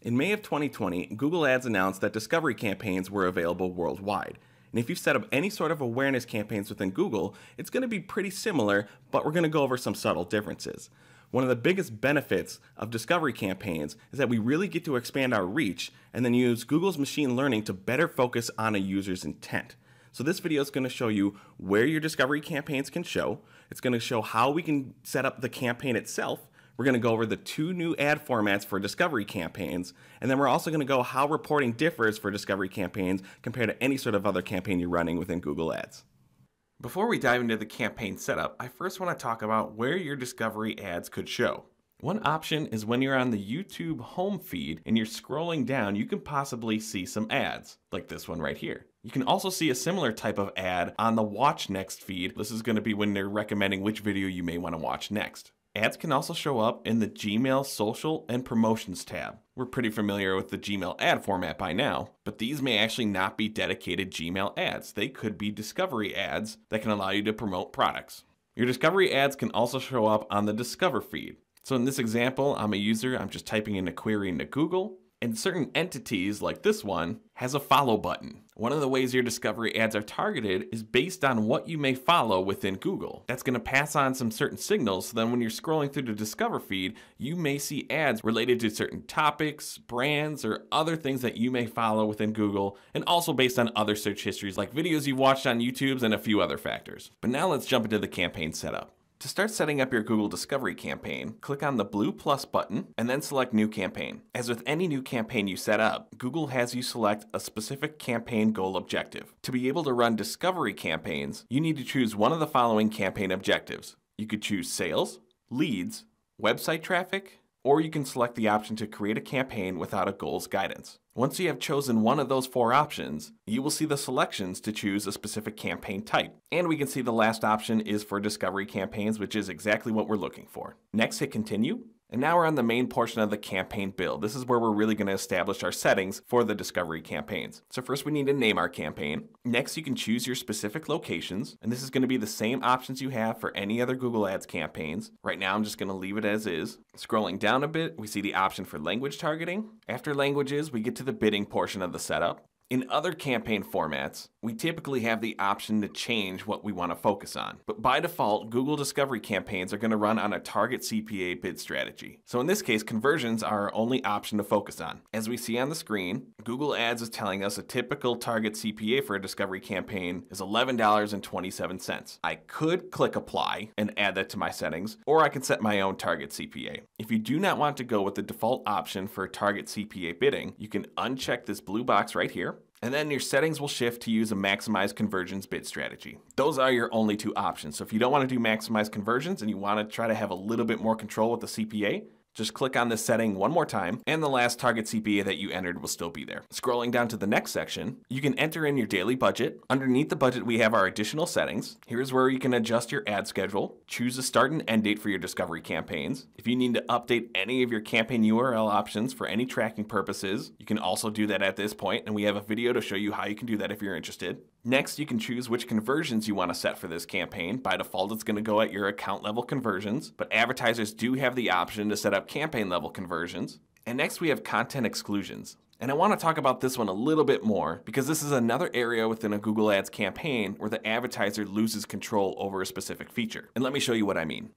In May of 2020, Google Ads announced that discovery campaigns were available worldwide. And if you've set up any sort of awareness campaigns within Google, it's going to be pretty similar, but we're going to go over some subtle differences. One of the biggest benefits of discovery campaigns is that we really get to expand our reach and then use Google's machine learning to better focus on a user's intent. So this video is going to show you where your discovery campaigns can show. It's going to show how we can set up the campaign itself we're going to go over the two new ad formats for discovery campaigns, and then we're also going to go how reporting differs for discovery campaigns compared to any sort of other campaign you're running within Google Ads. Before we dive into the campaign setup, I first want to talk about where your discovery ads could show. One option is when you're on the YouTube home feed and you're scrolling down, you can possibly see some ads, like this one right here. You can also see a similar type of ad on the Watch Next feed. This is going to be when they're recommending which video you may want to watch next. Ads can also show up in the Gmail Social and Promotions tab. We're pretty familiar with the Gmail ad format by now, but these may actually not be dedicated Gmail ads. They could be discovery ads that can allow you to promote products. Your discovery ads can also show up on the Discover feed. So in this example, I'm a user, I'm just typing in a query into Google, and certain entities, like this one, has a follow button. One of the ways your discovery ads are targeted is based on what you may follow within Google. That's going to pass on some certain signals, so then when you're scrolling through the Discover feed, you may see ads related to certain topics, brands, or other things that you may follow within Google, and also based on other search histories like videos you've watched on YouTube's and a few other factors. But now let's jump into the campaign setup. To start setting up your Google Discovery campaign, click on the blue plus button and then select New Campaign. As with any new campaign you set up, Google has you select a specific campaign goal objective. To be able to run discovery campaigns, you need to choose one of the following campaign objectives. You could choose sales, leads, website traffic, or you can select the option to create a campaign without a goals guidance. Once you have chosen one of those four options, you will see the selections to choose a specific campaign type. And we can see the last option is for discovery campaigns, which is exactly what we're looking for. Next, hit continue, and now we're on the main portion of the campaign build. This is where we're really going to establish our settings for the discovery campaigns. So first we need to name our campaign. Next you can choose your specific locations, and this is going to be the same options you have for any other Google Ads campaigns. Right now I'm just going to leave it as is. Scrolling down a bit, we see the option for language targeting. After languages, we get to the bidding portion of the setup. In other campaign formats, we typically have the option to change what we want to focus on. But by default, Google Discovery campaigns are going to run on a target CPA bid strategy. So in this case, conversions are our only option to focus on. As we see on the screen, Google Ads is telling us a typical target CPA for a discovery campaign is $11.27. I could click apply and add that to my settings, or I can set my own target CPA. If you do not want to go with the default option for target CPA bidding, you can uncheck this blue box right here and then your settings will shift to use a maximize conversions bid strategy. Those are your only two options. So if you don't want to do maximize conversions and you want to try to have a little bit more control with the CPA, just click on this setting one more time, and the last target CPA that you entered will still be there. Scrolling down to the next section, you can enter in your daily budget. Underneath the budget, we have our additional settings. Here's where you can adjust your ad schedule, choose a start and end date for your discovery campaigns. If you need to update any of your campaign URL options for any tracking purposes, you can also do that at this point, and we have a video to show you how you can do that if you're interested. Next, you can choose which conversions you want to set for this campaign. By default, it's going to go at your account level conversions, but advertisers do have the option to set up campaign level conversions. And next, we have content exclusions. And I want to talk about this one a little bit more because this is another area within a Google Ads campaign where the advertiser loses control over a specific feature. And let me show you what I mean.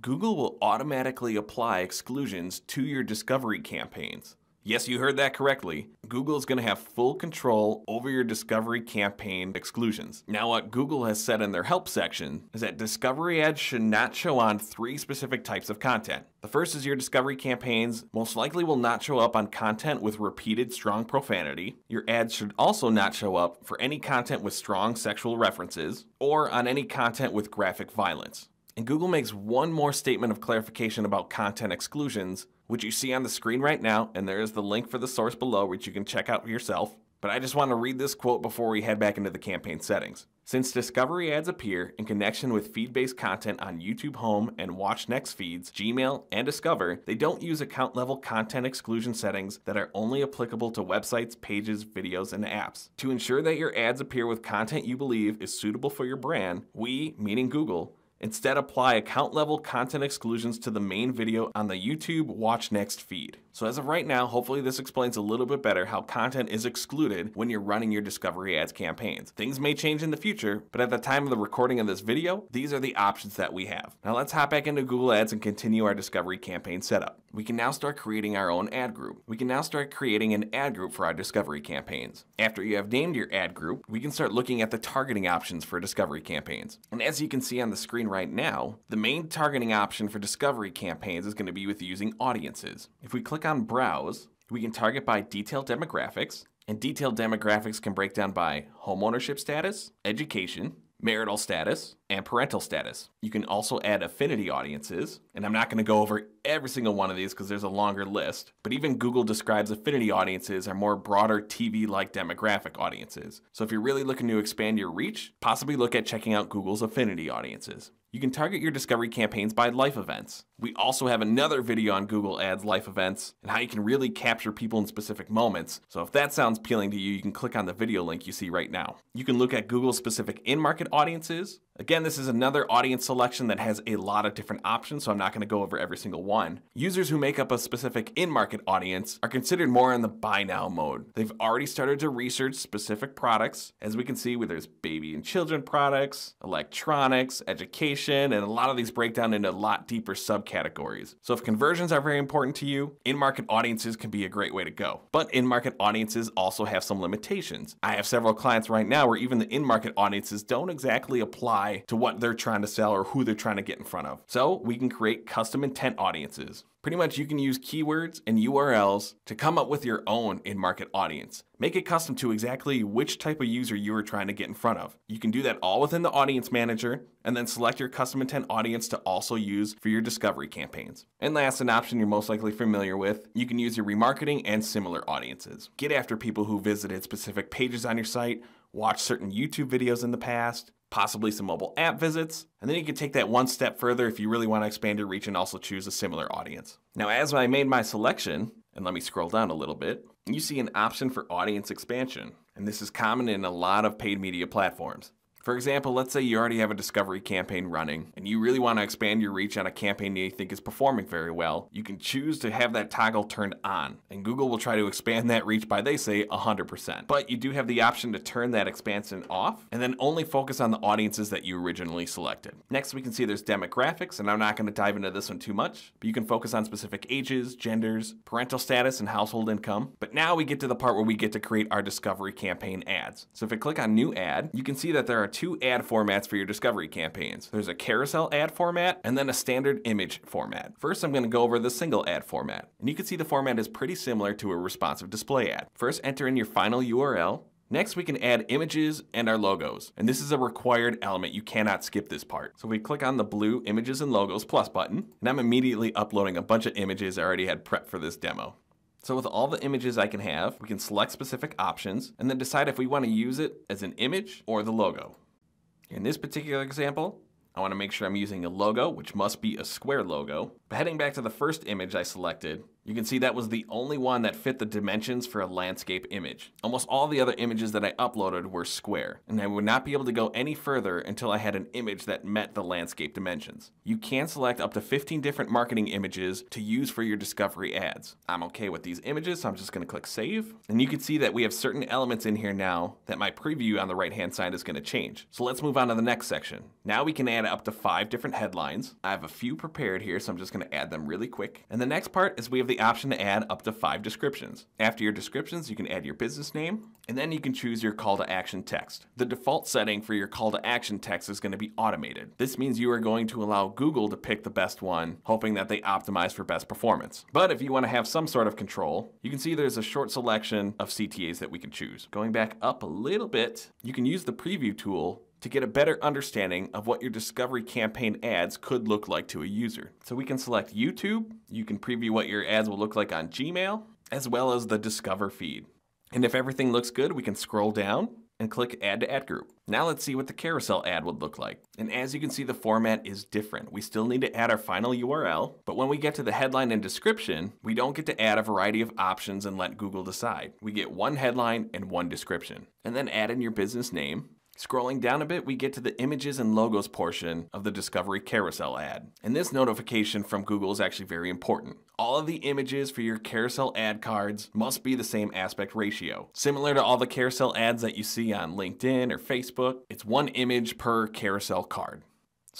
Google will automatically apply exclusions to your discovery campaigns. Yes, you heard that correctly. Google is going to have full control over your discovery campaign exclusions. Now, what Google has said in their help section is that discovery ads should not show on three specific types of content. The first is your discovery campaigns most likely will not show up on content with repeated strong profanity. Your ads should also not show up for any content with strong sexual references or on any content with graphic violence. And Google makes one more statement of clarification about content exclusions which you see on the screen right now, and there is the link for the source below, which you can check out yourself. But I just want to read this quote before we head back into the campaign settings. Since discovery ads appear in connection with feed-based content on YouTube Home and Watch Next feeds, Gmail, and Discover, they don't use account-level content exclusion settings that are only applicable to websites, pages, videos, and apps. To ensure that your ads appear with content you believe is suitable for your brand, we, meaning Google, Instead, apply account level content exclusions to the main video on the YouTube Watch Next feed. So as of right now, hopefully this explains a little bit better how content is excluded when you're running your Discovery Ads campaigns. Things may change in the future, but at the time of the recording of this video, these are the options that we have. Now let's hop back into Google Ads and continue our Discovery campaign setup. We can now start creating our own ad group. We can now start creating an ad group for our Discovery campaigns. After you have named your ad group, we can start looking at the targeting options for Discovery campaigns. And as you can see on the screen right now, the main targeting option for Discovery campaigns is going to be with using audiences. If we click on Browse, we can target by detailed demographics, and detailed demographics can break down by homeownership status, education, marital status, and parental status. You can also add affinity audiences, and I'm not going to go over every single one of these because there's a longer list, but even Google describes affinity audiences are more broader TV-like demographic audiences. So if you're really looking to expand your reach, possibly look at checking out Google's affinity audiences. You can target your discovery campaigns by life events. We also have another video on Google Ads life events and how you can really capture people in specific moments. So if that sounds appealing to you, you can click on the video link you see right now. You can look at Google specific in-market audiences, Again, this is another audience selection that has a lot of different options, so I'm not going to go over every single one. Users who make up a specific in-market audience are considered more in the buy now mode. They've already started to research specific products. As we can see, where there's baby and children products, electronics, education, and a lot of these break down into a lot deeper subcategories. So if conversions are very important to you, in-market audiences can be a great way to go. But in-market audiences also have some limitations. I have several clients right now where even the in-market audiences don't exactly apply apply to what they're trying to sell or who they're trying to get in front of. So we can create custom intent audiences. Pretty much you can use keywords and URLs to come up with your own in-market audience. Make it custom to exactly which type of user you are trying to get in front of. You can do that all within the audience manager and then select your custom intent audience to also use for your discovery campaigns. And last, an option you're most likely familiar with, you can use your remarketing and similar audiences. Get after people who visited specific pages on your site, watched certain YouTube videos in the past, possibly some mobile app visits, and then you can take that one step further if you really want to expand your reach and also choose a similar audience. Now, as I made my selection, and let me scroll down a little bit, you see an option for audience expansion, and this is common in a lot of paid media platforms. For example, let's say you already have a discovery campaign running and you really want to expand your reach on a campaign that you think is performing very well. You can choose to have that toggle turned on and Google will try to expand that reach by, they say, 100%. But you do have the option to turn that expansion off and then only focus on the audiences that you originally selected. Next, we can see there's demographics and I'm not going to dive into this one too much, but you can focus on specific ages, genders, parental status, and household income. But now we get to the part where we get to create our discovery campaign ads. So if I click on new ad, you can see that there are two ad formats for your discovery campaigns. There's a carousel ad format and then a standard image format. First, I'm going to go over the single ad format. And you can see the format is pretty similar to a responsive display ad. First, enter in your final URL. Next, we can add images and our logos. And this is a required element. You cannot skip this part. So we click on the blue images and logos plus button, and I'm immediately uploading a bunch of images I already had prepped for this demo. So with all the images I can have, we can select specific options and then decide if we want to use it as an image or the logo. In this particular example, I want to make sure I'm using a logo, which must be a square logo. Heading back to the first image I selected, you can see that was the only one that fit the dimensions for a landscape image. Almost all the other images that I uploaded were square, and I would not be able to go any further until I had an image that met the landscape dimensions. You can select up to 15 different marketing images to use for your discovery ads. I'm okay with these images, so I'm just gonna click save. And you can see that we have certain elements in here now that my preview on the right hand side is gonna change. So let's move on to the next section. Now we can add up to five different headlines. I have a few prepared here, so I'm just gonna add them really quick. And the next part is we have the option to add up to five descriptions. After your descriptions, you can add your business name, and then you can choose your call to action text. The default setting for your call to action text is going to be automated. This means you are going to allow Google to pick the best one, hoping that they optimize for best performance. But if you want to have some sort of control, you can see there's a short selection of CTAs that we can choose. Going back up a little bit, you can use the preview tool to get a better understanding of what your discovery campaign ads could look like to a user. So we can select YouTube, you can preview what your ads will look like on Gmail, as well as the Discover feed. And if everything looks good, we can scroll down and click Add to Ad Group. Now let's see what the carousel ad would look like. And as you can see, the format is different. We still need to add our final URL, but when we get to the headline and description, we don't get to add a variety of options and let Google decide. We get one headline and one description. And then add in your business name, Scrolling down a bit, we get to the images and logos portion of the Discovery Carousel ad. And this notification from Google is actually very important. All of the images for your carousel ad cards must be the same aspect ratio. Similar to all the carousel ads that you see on LinkedIn or Facebook, it's one image per carousel card.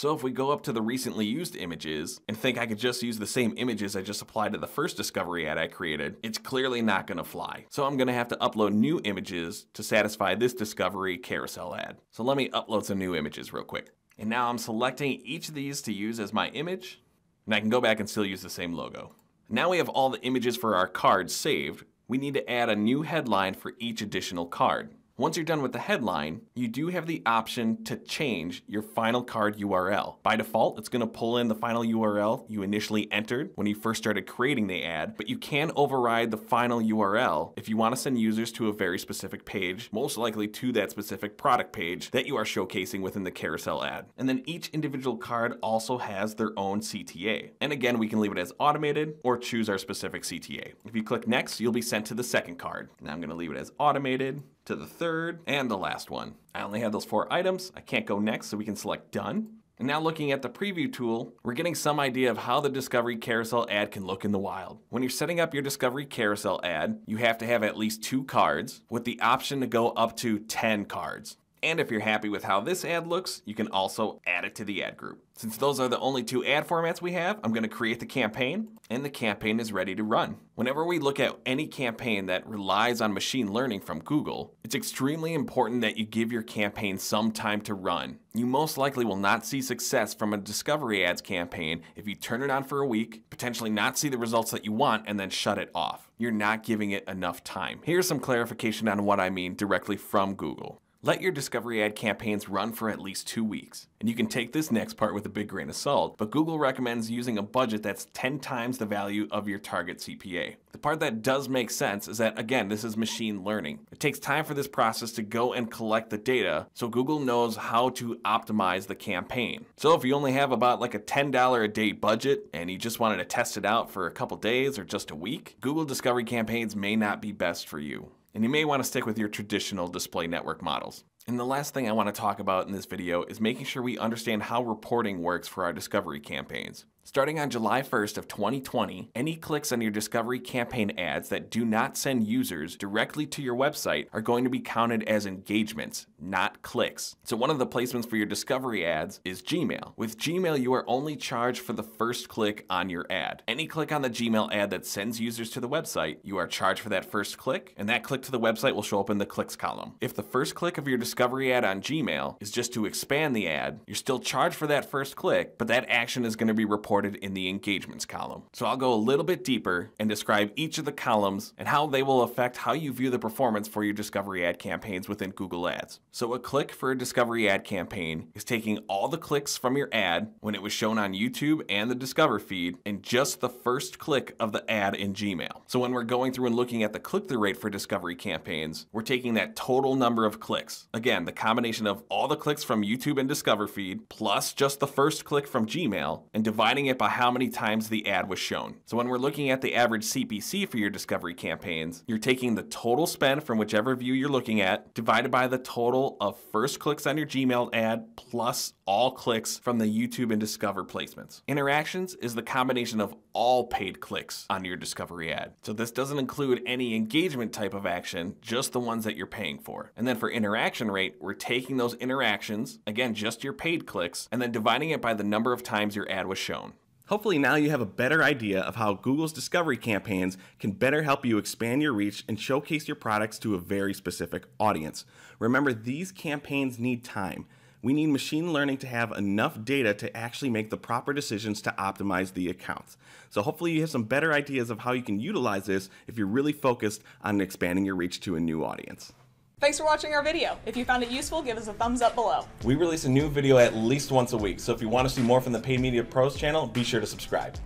So if we go up to the recently used images and think I could just use the same images I just applied to the first discovery ad I created, it's clearly not gonna fly. So I'm gonna have to upload new images to satisfy this discovery carousel ad. So let me upload some new images real quick. And now I'm selecting each of these to use as my image, and I can go back and still use the same logo. Now we have all the images for our cards saved, we need to add a new headline for each additional card. Once you're done with the headline, you do have the option to change your final card URL. By default, it's going to pull in the final URL you initially entered when you first started creating the ad, but you can override the final URL if you want to send users to a very specific page, most likely to that specific product page that you are showcasing within the carousel ad. And then each individual card also has their own CTA. And again, we can leave it as automated or choose our specific CTA. If you click next, you'll be sent to the second card. Now I'm going to leave it as automated to the third, and the last one. I only have those four items. I can't go next, so we can select done. And now looking at the preview tool, we're getting some idea of how the Discovery Carousel ad can look in the wild. When you're setting up your Discovery Carousel ad, you have to have at least two cards with the option to go up to 10 cards. And if you're happy with how this ad looks, you can also add it to the ad group. Since those are the only two ad formats we have, I'm going to create the campaign, and the campaign is ready to run. Whenever we look at any campaign that relies on machine learning from Google, it's extremely important that you give your campaign some time to run. You most likely will not see success from a discovery ads campaign if you turn it on for a week, potentially not see the results that you want, and then shut it off. You're not giving it enough time. Here's some clarification on what I mean directly from Google. Let your discovery ad campaigns run for at least two weeks. And you can take this next part with a big grain of salt, but Google recommends using a budget that's 10 times the value of your target CPA. The part that does make sense is that, again, this is machine learning. It takes time for this process to go and collect the data, so Google knows how to optimize the campaign. So if you only have about like a $10 a day budget and you just wanted to test it out for a couple days or just a week, Google Discovery campaigns may not be best for you and you may want to stick with your traditional display network models. And the last thing I want to talk about in this video is making sure we understand how reporting works for our discovery campaigns. Starting on July 1st of 2020, any clicks on your Discovery campaign ads that do not send users directly to your website are going to be counted as engagements, not clicks. So one of the placements for your Discovery ads is Gmail. With Gmail, you are only charged for the first click on your ad. Any click on the Gmail ad that sends users to the website, you are charged for that first click, and that click to the website will show up in the clicks column. If the first click of your Discovery ad on Gmail is just to expand the ad, you're still charged for that first click, but that action is going to be reported reported in the engagements column. So I'll go a little bit deeper and describe each of the columns and how they will affect how you view the performance for your discovery ad campaigns within Google Ads. So a click for a discovery ad campaign is taking all the clicks from your ad when it was shown on YouTube and the Discover feed and just the first click of the ad in Gmail. So when we're going through and looking at the click-through rate for discovery campaigns, we're taking that total number of clicks. Again, the combination of all the clicks from YouTube and Discover feed plus just the first click from Gmail and dividing it by how many times the ad was shown. So when we're looking at the average CPC for your discovery campaigns, you're taking the total spend from whichever view you're looking at, divided by the total of first clicks on your Gmail ad plus all clicks from the YouTube and Discover placements. Interactions is the combination of all paid clicks on your Discovery ad. So this doesn't include any engagement type of action, just the ones that you're paying for. And then for interaction rate, we're taking those interactions, again, just your paid clicks, and then dividing it by the number of times your ad was shown. Hopefully, now you have a better idea of how Google's discovery campaigns can better help you expand your reach and showcase your products to a very specific audience. Remember, these campaigns need time. We need machine learning to have enough data to actually make the proper decisions to optimize the accounts. So, hopefully, you have some better ideas of how you can utilize this if you're really focused on expanding your reach to a new audience. Thanks for watching our video. If you found it useful, give us a thumbs up below. We release a new video at least once a week, so if you want to see more from the Paid Media Pros channel, be sure to subscribe.